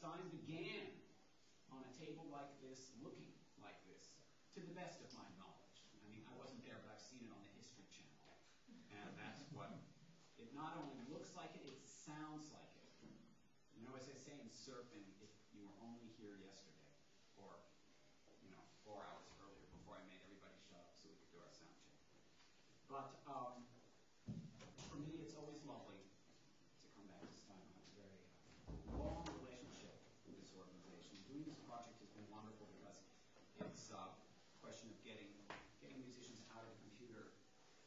STEIM began on a table like this, looking like this, to the best of my knowledge. I mean, I wasn't there, but I've seen it on the History Channel. And that's what, it not only looks like it, it sounds like it. You know, as I say in surfing, if you were only here yesterday, or, you know, four hours earlier before I made everybody shut up so we could do our sound check. But um, for me, it's always lovely to come back this time. I have a very uh, long relationship with this organization. Doing this project has been wonderful because it's uh, a question of getting getting musicians out of the computer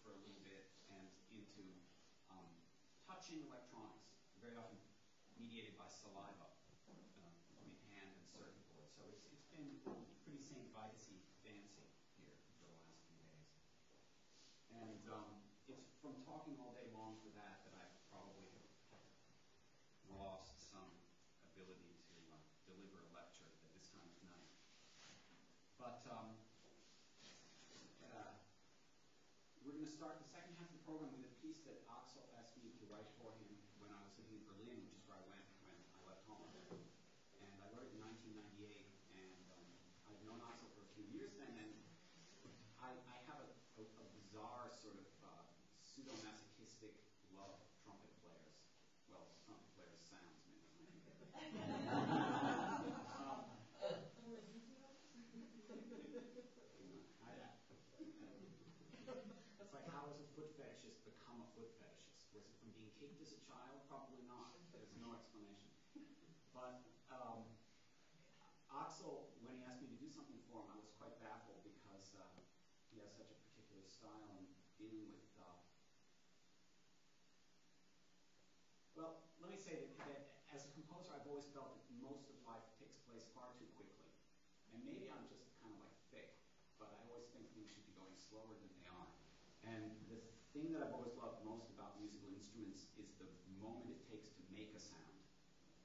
for a little bit and into um, touching electronics, very often mediated by saliva uh, between hand and circuit board. So it's, it's been pretty St. Vitus fancy here for the last few days. And um, it's from talking all day long for that that I've probably lost some ability to uh, deliver a lecture at this time of night. But um, uh, we're going to start the second half of the program with a piece that Axel me for him when I was living in Berlin, which is where I went when I left home. And I wrote it in 1998, and um, I've known Axel for a few years then, and I, I have a, a, a, bizarre sort of uh, pseudo-masochistic love of trumpet players. Well, trumpet players' sounds, maybe. um, it's like how does a foot fetishist become a foot fetishist? Was it from being kicked as a child? Probably not. There's no explanation. But um, Axel, when he asked me to do something for him, I was quite baffled because uh, he has such a particular style in dealing with. Uh, well, let me say that, that as a composer, I've always felt that most of life takes place far too quickly. And maybe I'm just kind of like thick, but I always think things should be going slower than they are. And the thing that I've always loved most about musical instruments is the moment it takes to make a sound.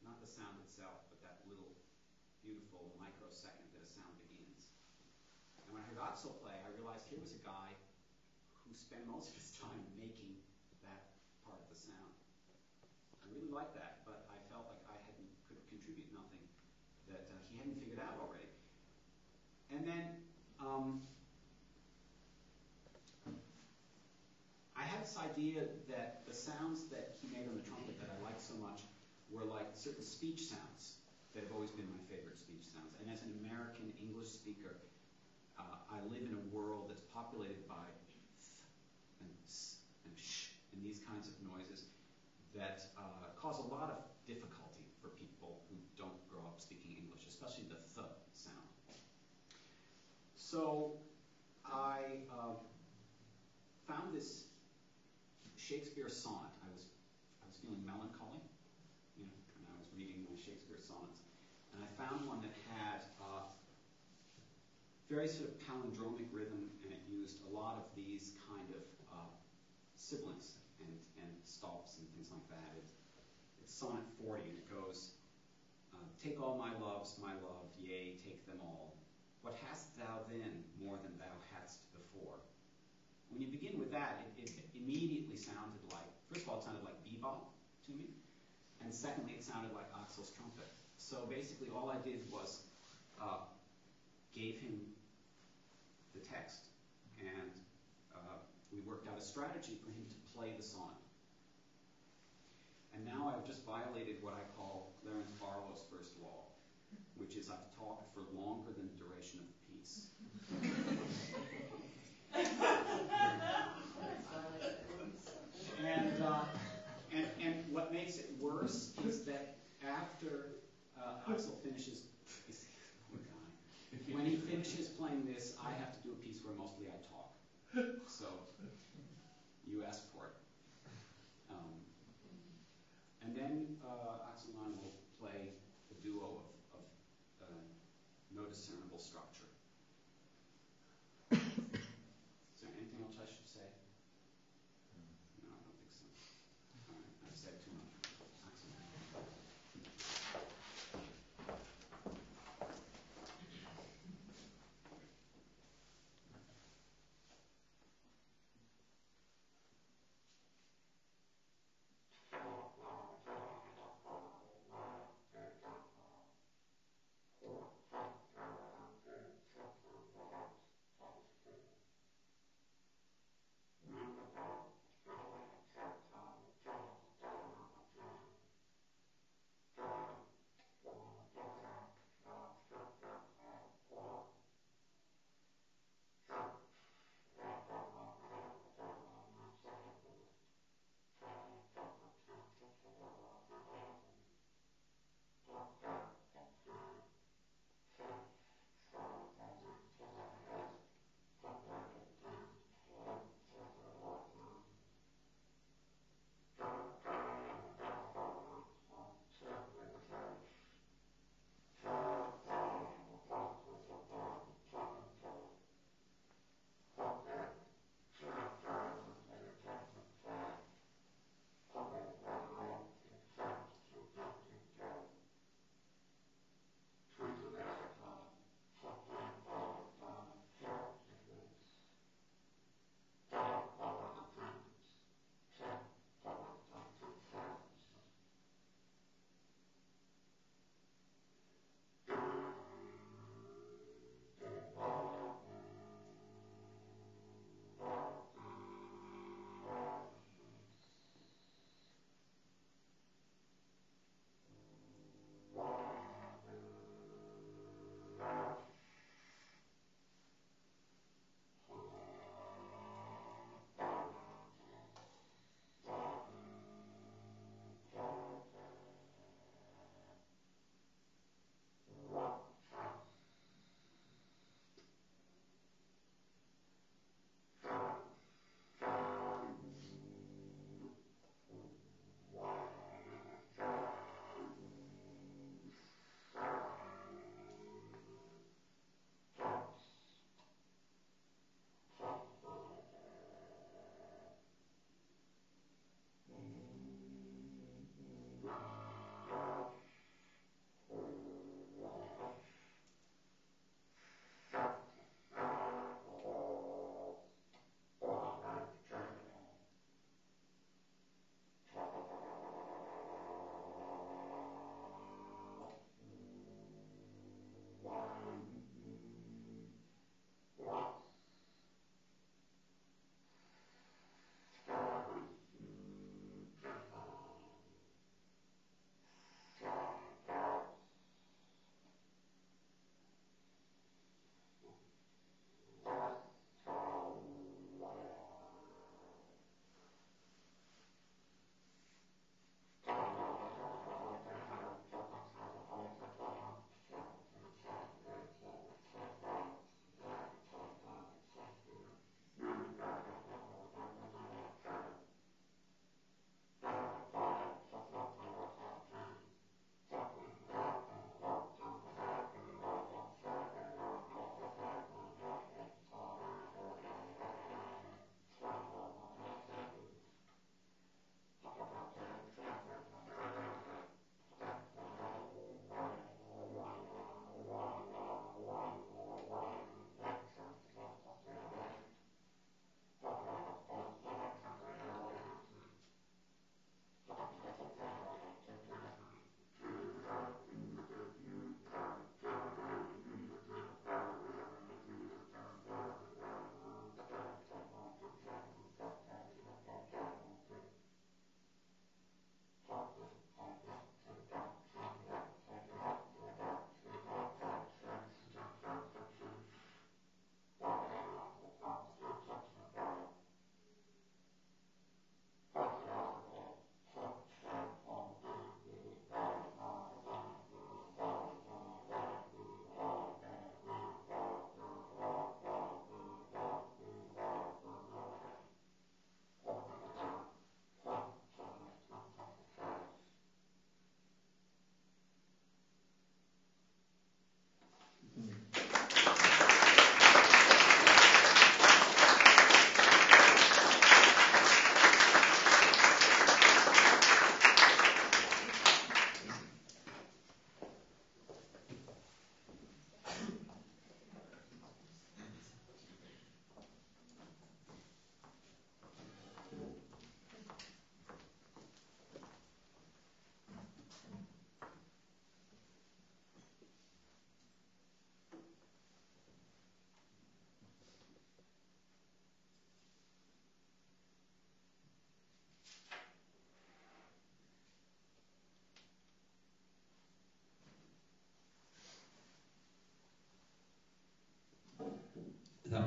Not the sound itself, but that little beautiful microsecond that a sound begins. And when I heard Axel play, I realized here was a guy who spent most of his time making that part of the sound. I really liked that, but I felt like I hadn't could contribute nothing that uh, he hadn't figured out already. And then um, I had this idea that the sounds that he made on the trumpet that I liked so much were like certain speech sounds that have always been my favorite speech sounds. And as an American English speaker, uh, I live in a world that's populated by th and s and sh and these kinds of noises that uh, cause a lot of difficulty for people who don't grow up speaking English, especially the th sound. So I uh, found this Shakespeare sonnet. I was I was feeling melancholy, you know, and I was reading my Shakespeare sonnets, and I found one that had uh, very sort of palindromic rhythm, and it used a lot of these kind of uh, sibilants and, and stops and things like that. It, it's sonnet 40, and it goes, uh, Take all my loves, my love, yea, take them all. What hast thou then more than thou hadst before? When you begin with that, it, immediately sounded like, first of all, it sounded like bebop to me, and secondly, it sounded like Axel's trumpet. So basically, all I did was uh, gave him the text, and uh, we worked out a strategy for him to play the song. And now I've just violated what I call Clarence Barlow's first law, which is I've talked for longer than the duration of the piece. and, uh, and, and what makes it worse is that after uh, Axel finishes, when he finishes playing this, I have to do a piece where mostly I talk. So you asked for it. Um, and then uh,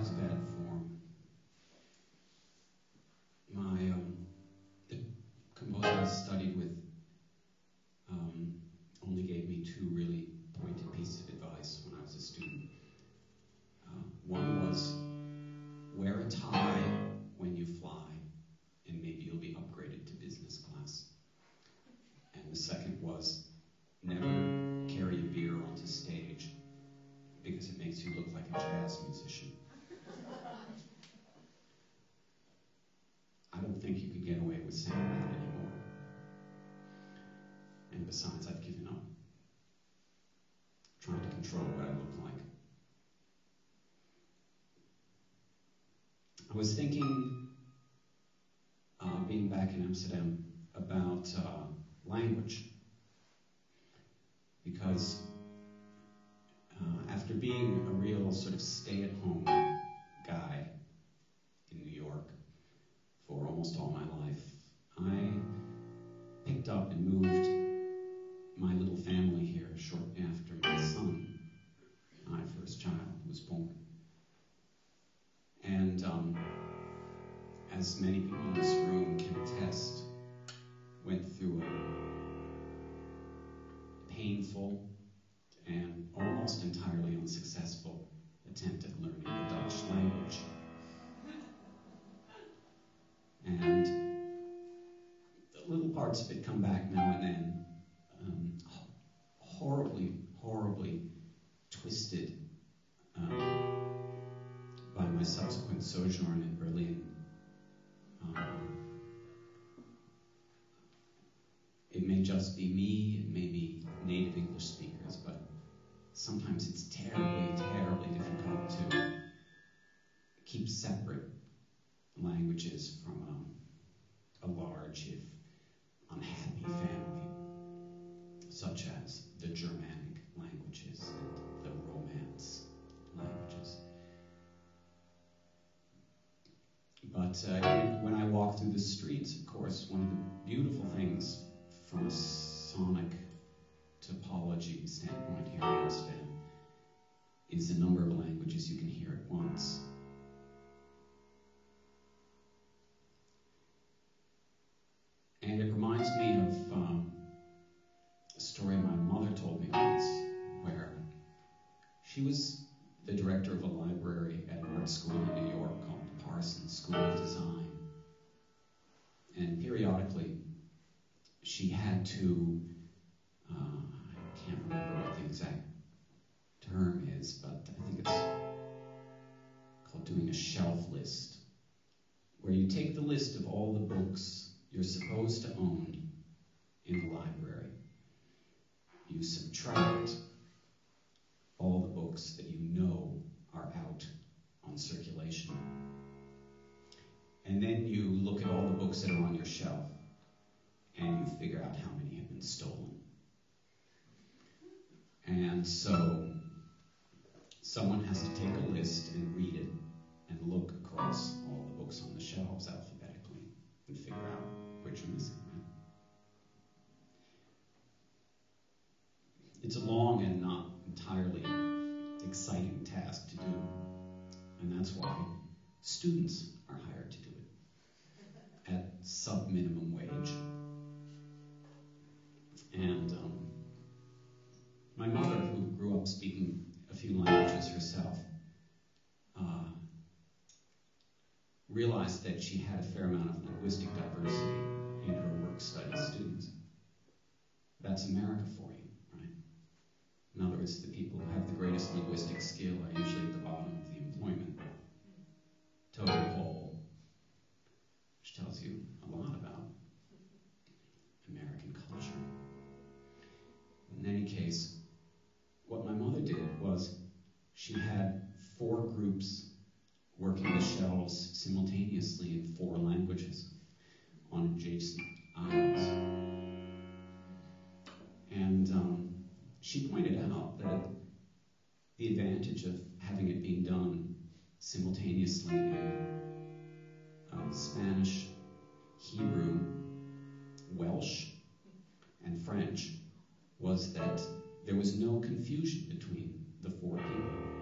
That was was thinking, uh, being back in Amsterdam, about uh, language. Because uh, after being a real sort of stay at home guy in New York for almost all my life, I picked up and moved my little family here shortly after my son, my first child, was born. And um, as many people in this room can attest, went through a painful and almost entirely unsuccessful attempt at learning the Dutch language. And the little parts of it come back now from um, a large, if unhappy family, such as the Germanic languages and the Romance languages. But uh, when I walk through the streets, of course, one of the beautiful things from a sonic topology standpoint here in Amsterdam is the number of languages you can hear at once. She had to, uh, I can't remember what the exact term is, but I think it's called doing a shelf list, where you take the list of all the books you're supposed to own in the library. You subtract all the books that you know are out on circulation. And then you look at all the books that are on your shelf and you figure out how many have been stolen. And so someone has to take a list and read it and look across all the books on the shelves alphabetically and figure out which are missing. It's a long and not entirely exciting task to do, and that's why students are hired to do it at sub minimum wage. And um, my mother, who grew up speaking a few languages herself, uh, realized that she had a fair amount of linguistic diversity in her work study students. That's America for you, right? In other words, the people who have the greatest linguistic skill are usually at the bottom of the employment totem pole, which tells you she had four groups working the shelves simultaneously in four languages on adjacent aisles. And um, she pointed out that the advantage of having it being done simultaneously in um, Spanish, Hebrew, Welsh, and French was that there was no confusion between the four people.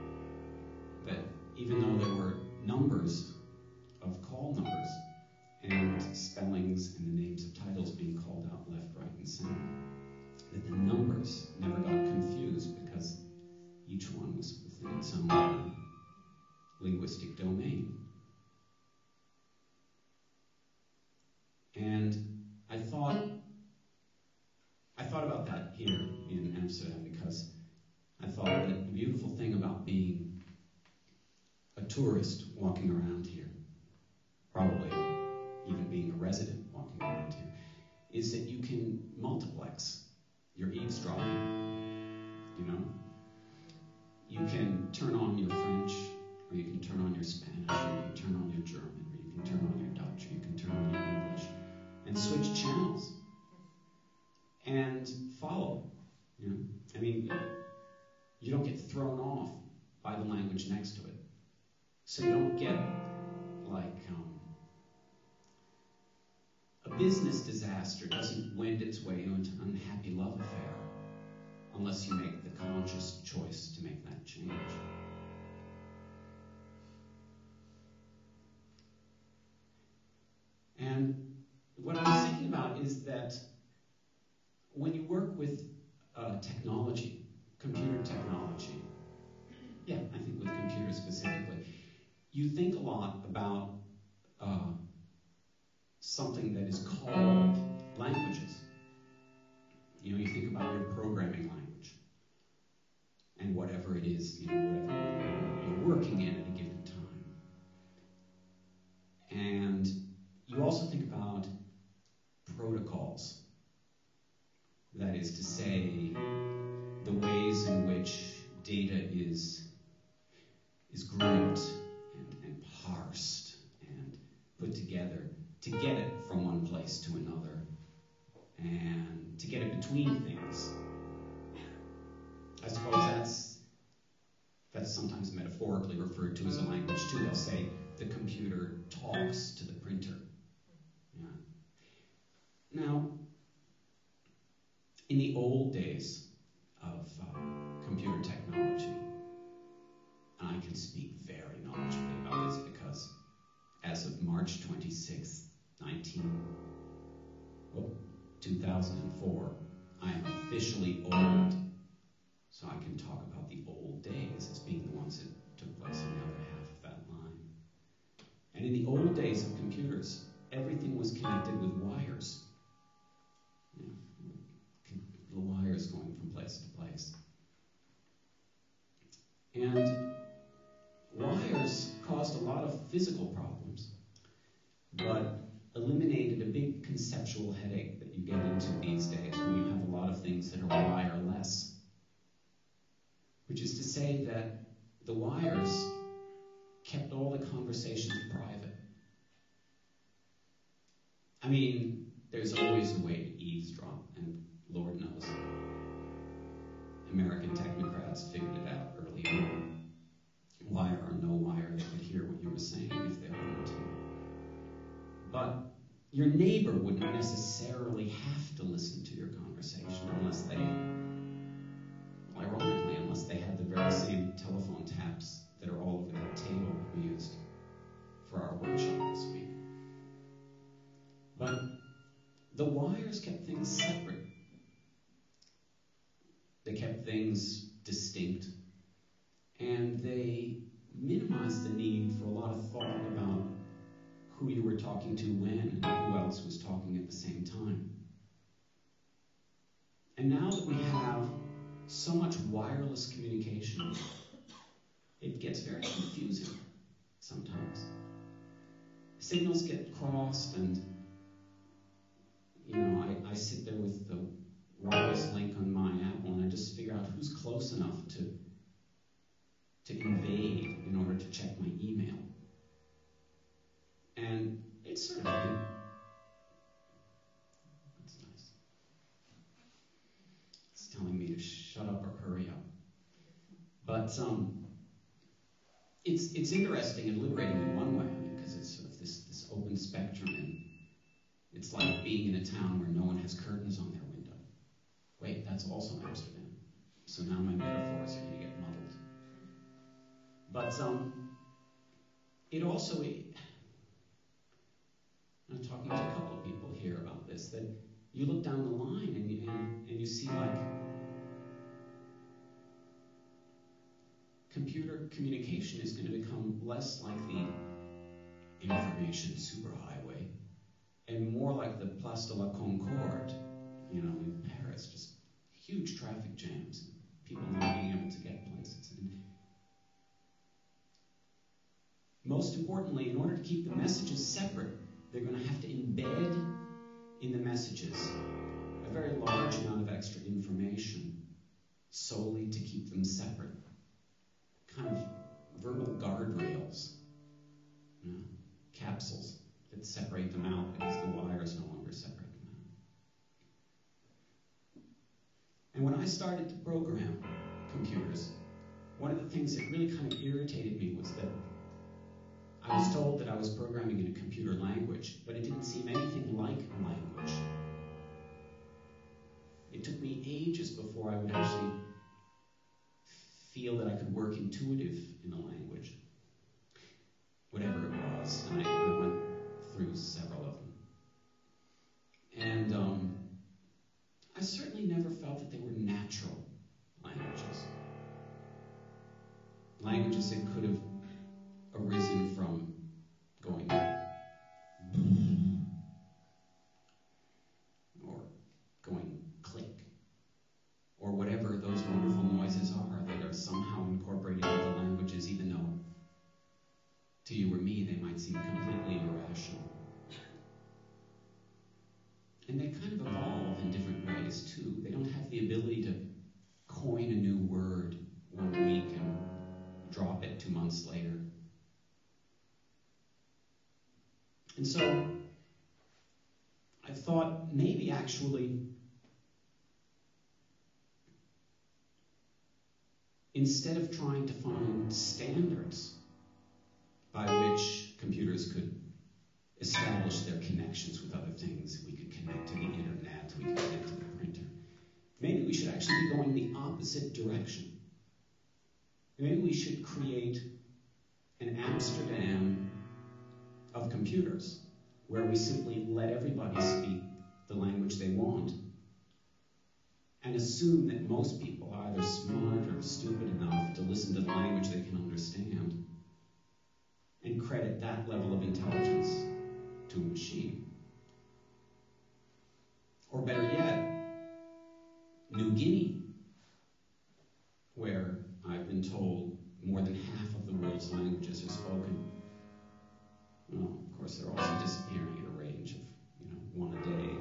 Even though there were numbers of call numbers and spellings and the names of titles being called out left, right, and center, that the numbers never got confused because each one was within its own linguistic domain. And I thought I thought about that here in Amsterdam because I thought that the beautiful thing about being tourist walking around here, probably even being a resident walking around here, is that you can multiplex your eavesdropping. You know? You can turn on your French, or you can turn on your Spanish, or you can turn on your German, or you can turn on your Dutch, or you can turn on your English, and switch channels and follow. You know? I mean, you don't get thrown off by the language next to it. So you don't get like um, a business disaster doesn't wend its way into an unhappy love affair unless you make the conscious choice to make that change. And what I was thinking about is that when you work with uh, technology, computer technology, yeah, I think with computers specifically, you think a lot about uh, something that is called languages. You know, you think about your programming language and whatever it is, you know, things separate. They kept things distinct. And they minimized the need for a lot of thought about who you were talking to when and who else was talking at the same time. And now that we have so much wireless communication, it gets very confusing sometimes. Signals get crossed, and you know, I, I sit there with the wireless link on my Apple, and I just figure out who's close enough to to invade in order to check my email. And it's sort of. That's nice. It's telling me to shut up or hurry up. But um, it's it's interesting and liberating in one way, because it's sort of this this open spectrum, and it's like being in a town where no one has curtains on their window. Wait, that's also Amsterdam. So now my metaphors are going to get muddled. But um, it also, I'm talking to a couple of people here about this, that you look down the line and you, and, and you see like computer communication is going to become less like the information superhighway and more like the Place de la Concorde, you know, in Paris, just huge traffic jams, people not being able to get places. And most importantly, in order to keep the messages separate, they're going to have to embed in the messages a very large amount of extra information solely to keep them separate. Kind of verbal guardrails, you know, capsules separate them out because the wires no longer separate them out. And when I started to program computers, one of the things that really kind of irritated me was that I was told that I was programming in a computer language, but it didn't seem anything like a language. It took me ages before I would actually feel that I could work intuitive in a language, whatever it was. And I went through several of them. And um, I certainly never felt that they were natural languages. Languages that could have arisen from going or months later. And so I thought maybe actually instead of trying to find standards by which computers could establish their connections with other things, we could connect to the internet, we could connect to the printer. Maybe we should actually be going the opposite direction. Maybe we should create an Amsterdam of computers, where we simply let everybody speak the language they want and assume that most people are either smart or stupid enough to listen to the language they can understand and credit that level of intelligence to a machine. Or better yet, New Guinea, where I've been told more than half of the world's languages are spoken well, of course, they're also disappearing at a range of, you know, one a day.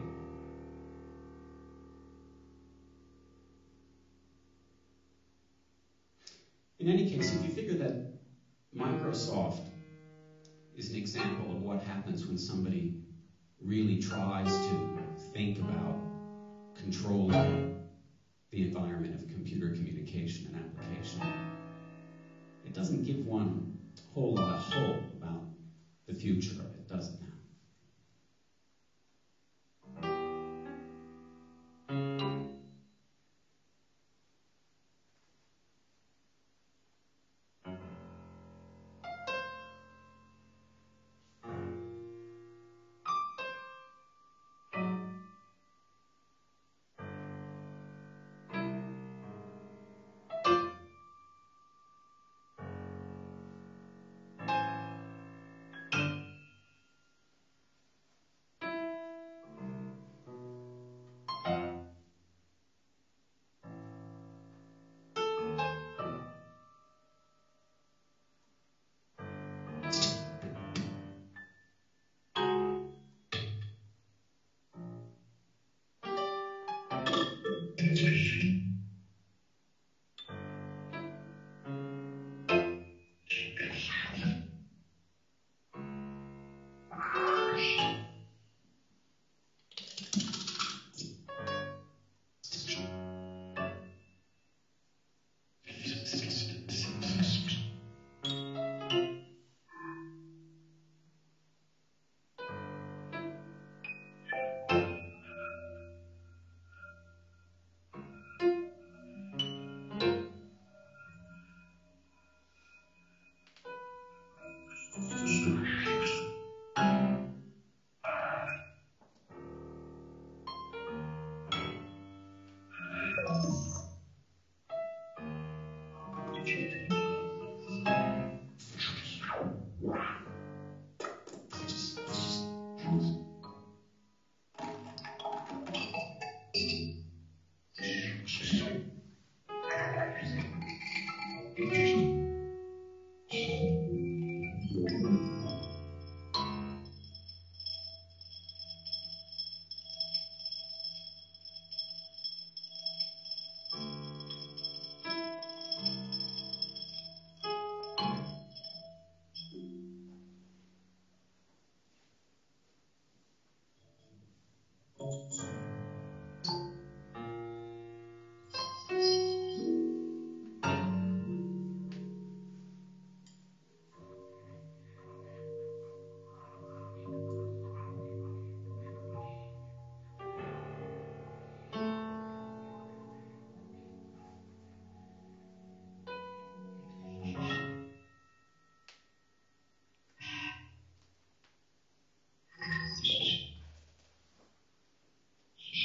In any case, if you figure that Microsoft is an example of what happens when somebody really tries to think about controlling the environment of computer communication and application, it doesn't give one a whole lot of hope about the future it, doesn't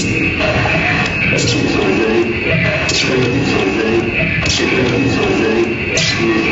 Thank you.